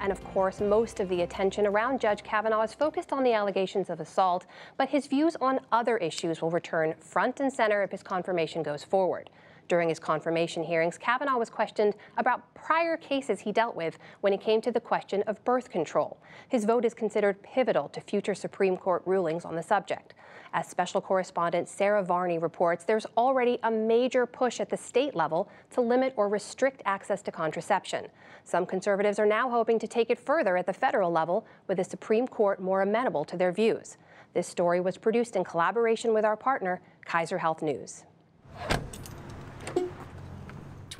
And of course, most of the attention around Judge Kavanaugh is focused on the allegations of assault, but his views on other issues will return front and center if his confirmation goes forward. During his confirmation hearings, Kavanaugh was questioned about prior cases he dealt with when it came to the question of birth control. His vote is considered pivotal to future Supreme Court rulings on the subject. As special correspondent Sarah Varney reports, there's already a major push at the state level to limit or restrict access to contraception. Some conservatives are now hoping to take it further at the federal level, with the Supreme Court more amenable to their views. This story was produced in collaboration with our partner, Kaiser Health News.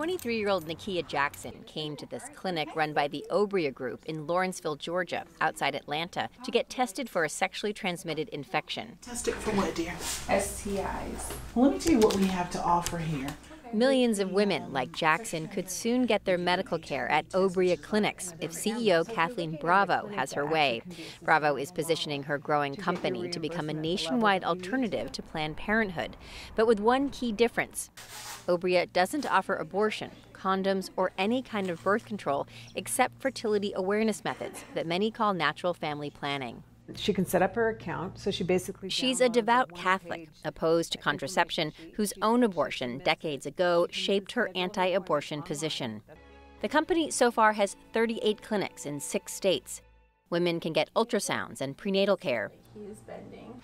23 year old Nakia Jackson came to this clinic run by the Obria Group in Lawrenceville, Georgia, outside Atlanta, to get tested for a sexually transmitted infection. Tested for what, dear? STIs. Well, let me tell you what we have to offer here. Millions of women like Jackson could soon get their medical care at Obria clinics if CEO Kathleen Bravo has her way. Bravo is positioning her growing company to become a nationwide alternative to Planned Parenthood, but with one key difference. Obria doesn't offer abortion, condoms, or any kind of birth control except fertility awareness methods that many call natural family planning. She can set up her account, so she basically. She's a devout Catholic, opposed to contraception, whose own abortion decades ago shaped her anti abortion position. The company so far has 38 clinics in six states. Women can get ultrasounds and prenatal care,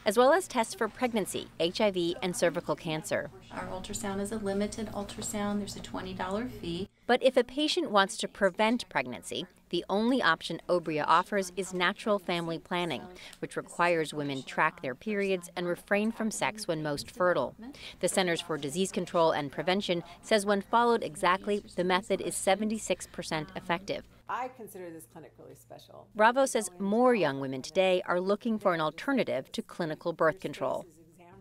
as well as tests for pregnancy, HIV, and cervical cancer. Our ultrasound is a limited ultrasound, there's a $20 fee. But if a patient wants to prevent pregnancy, the only option Obria offers is natural family planning, which requires women track their periods and refrain from sex when most fertile. The Centers for Disease Control and Prevention says when followed exactly, the method is 76% effective. I consider this clinic really special. Bravo says more young women today are looking for an alternative to clinical birth control.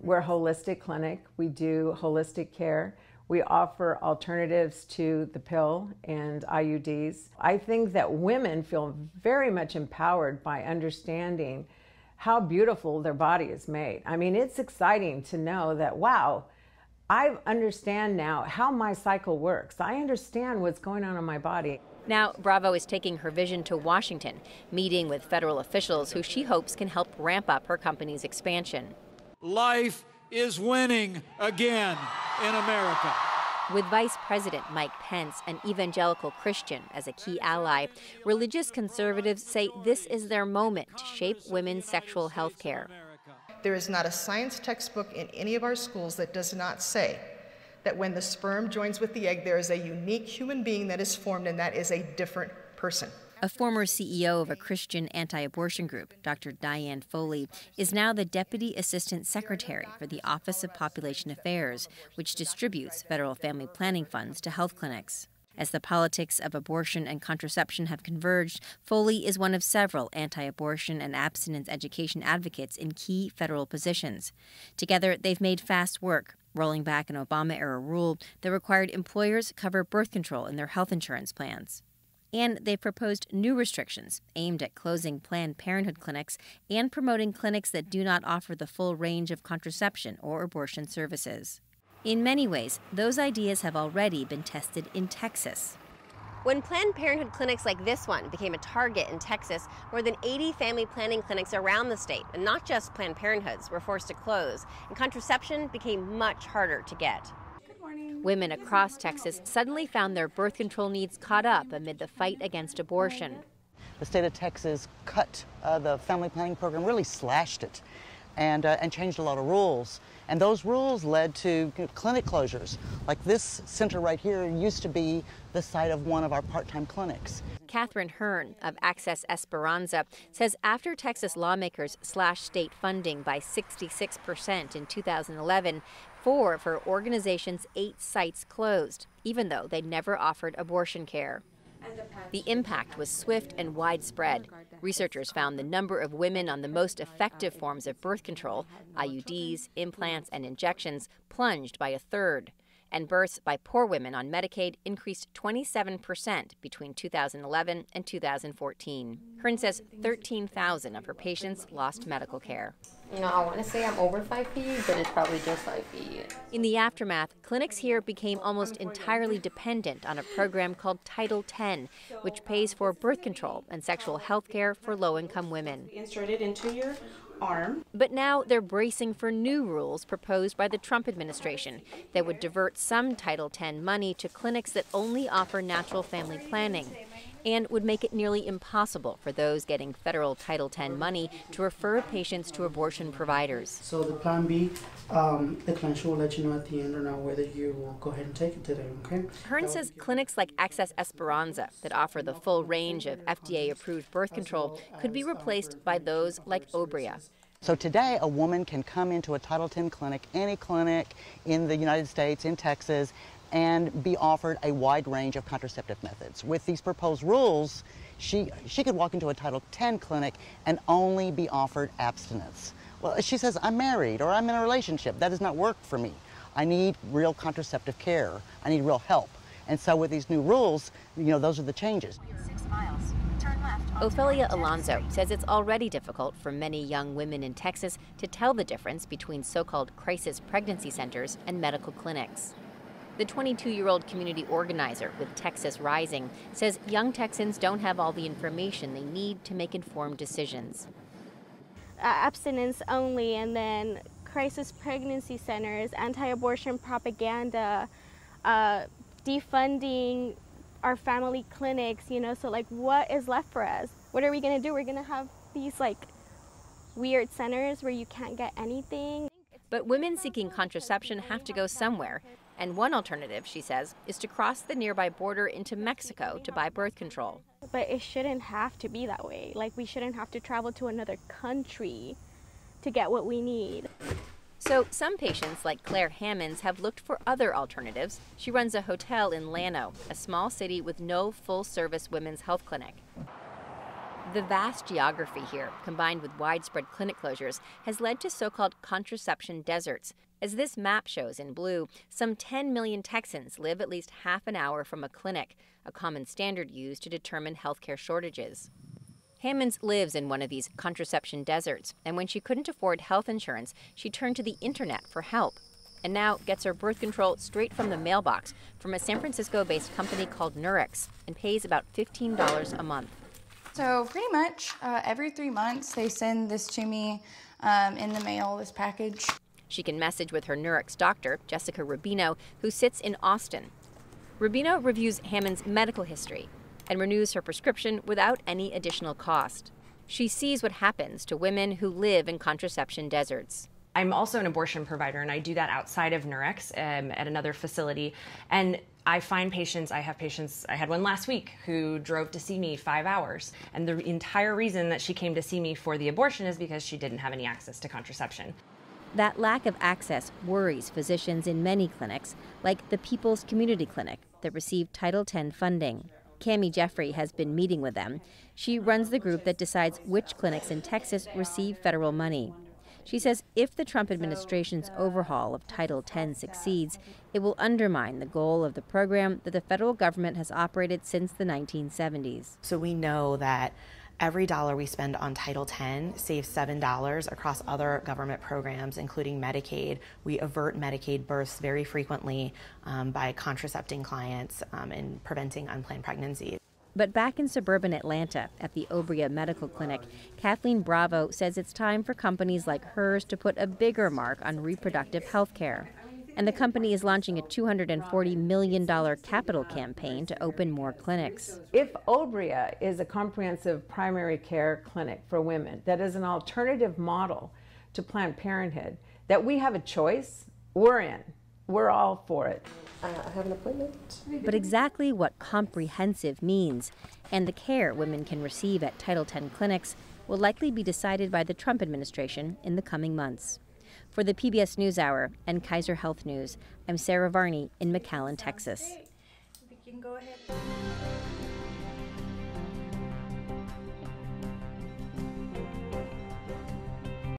We're a holistic clinic. We do holistic care. We offer alternatives to the pill and IUDs. I think that women feel very much empowered by understanding how beautiful their body is made. I mean, it's exciting to know that, wow, I understand now how my cycle works. I understand what's going on in my body. Now, Bravo is taking her vision to Washington, meeting with federal officials who she hopes can help ramp up her company's expansion. Life is winning again in America. With Vice President Mike Pence, an evangelical Christian, as a key ally, religious conservatives say this is their moment to shape women's sexual health care. There is not a science textbook in any of our schools that does not say that when the sperm joins with the egg, there is a unique human being that is formed, and that is a different person. A former CEO of a Christian anti abortion group, Dr. Diane Foley, is now the Deputy Assistant Secretary for the Office of Population Affairs, which distributes federal family planning funds to health clinics. As the politics of abortion and contraception have converged, Foley is one of several anti abortion and abstinence education advocates in key federal positions. Together, they've made fast work, rolling back an Obama era rule that required employers cover birth control in their health insurance plans. And they've proposed new restrictions aimed at closing Planned Parenthood clinics and promoting clinics that do not offer the full range of contraception or abortion services. In many ways, those ideas have already been tested in Texas. When Planned Parenthood clinics like this one became a target in Texas, more than 80 family planning clinics around the state, and not just Planned Parenthoods, were forced to close, and contraception became much harder to get. Women across Texas suddenly found their birth control needs caught up amid the fight against abortion. The state of Texas cut uh, the family planning program, really slashed it, and, uh, and changed a lot of rules. And those rules led to clinic closures. Like this center right here used to be the site of one of our part time clinics. Catherine Hearn of Access Esperanza says after Texas lawmakers slashed state funding by 66% in 2011, four of her organization's eight sites closed, even though they never offered abortion care. The impact was swift and widespread. Researchers found the number of women on the most effective forms of birth control, IUDs, implants, and injections, plunged by a third. And births by poor women on Medicaid increased 27% between 2011 and 2014. Hearn says 13,000 of her patients lost medical care. You know, I want to say I'm over five feet, but it's probably just five feet. In the aftermath, clinics here became almost entirely dependent on a program called Title X, which pays for birth control and sexual health care for low income women. Insert it into your arm. But now they're bracing for new rules proposed by the Trump administration that would divert some Title X money to clinics that only offer natural family planning and would make it nearly impossible for those getting federal Title X money to refer patients to abortion providers. So the plan B, um, the clinician will let you know at the end or not whether you will go ahead and take it today, okay? Hearn says clinics like Access Esperanza that offer the full range of FDA approved birth control could be replaced by those like Obria. So today, a woman can come into a Title X clinic, any clinic in the United States, in Texas, and be offered a wide range of contraceptive methods. With these proposed rules, she, she could walk into a Title X clinic and only be offered abstinence. Well, she says, I'm married or I'm in a relationship. That does not work for me. I need real contraceptive care. I need real help. And so with these new rules, you know, those are the changes. Ophelia Alonso says it's already difficult for many young women in Texas to tell the difference between so called crisis pregnancy centers and medical clinics. The 22 year old community organizer with Texas Rising says young Texans don't have all the information they need to make informed decisions. Uh, abstinence only, and then crisis pregnancy centers, anti abortion propaganda, uh, defunding our family clinics, you know. So, like, what is left for us? What are we going to do? We're going to have these, like, weird centers where you can't get anything. But women seeking contraception have to go somewhere, and one alternative, she says, is to cross the nearby border into Mexico to buy birth control. But it shouldn't have to be that way. Like, we shouldn't have to travel to another country to get what we need. So, some patients, like Claire Hammonds, have looked for other alternatives. She runs a hotel in Llano, a small city with no full service women's health clinic. The vast geography here, combined with widespread clinic closures, has led to so called contraception deserts. As this map shows in blue, some 10 million Texans live at least half an hour from a clinic, a common standard used to determine healthcare shortages. Hammonds lives in one of these contraception deserts, and when she couldn't afford health insurance, she turned to the internet for help. And now gets her birth control straight from the mailbox from a San Francisco based company called Nurx and pays about $15 a month. So, pretty much uh, every three months, they send this to me um, in the mail, this package. She can message with her Nurx doctor, Jessica Rubino, who sits in Austin. Rubino reviews Hammond's medical history and renews her prescription without any additional cost. She sees what happens to women who live in contraception deserts. I'm also an abortion provider, and I do that outside of Nurx um, at another facility. And I find patients, I have patients, I had one last week who drove to see me five hours. And the entire reason that she came to see me for the abortion is because she didn't have any access to contraception. That lack of access worries physicians in many clinics, like the People's Community Clinic that received Title X funding. Kami Geoffray has been meeting with them. She runs the group that decides which clinics in Texas receive federal money. She says if the Trump administration's overhaul of Title X succeeds, it will undermine the goal of the program that the federal government has operated since the 1970s. So we know that every dollar we spend on Title X saves $7 across other government programs, including Medicaid. We avert Medicaid births very frequently um, by contracepting clients um, and preventing unplanned pregnancies. But back in suburban Atlanta at the Obria Medical Clinic, Kathleen Bravo says it's time for companies like hers to put a bigger mark on reproductive health care. And the company is launching a $240 million capital campaign to open more clinics. If Obria is a comprehensive primary care clinic for women that is an alternative model to Planned Parenthood, that we have a choice, we're in. We're all for it. Uh, I have an appointment. But exactly what comprehensive means and the care women can receive at Title X clinics will likely be decided by the Trump administration in the coming months. For the PBS NewsHour and Kaiser Health News, I'm Sarah Varney in McAllen, Texas.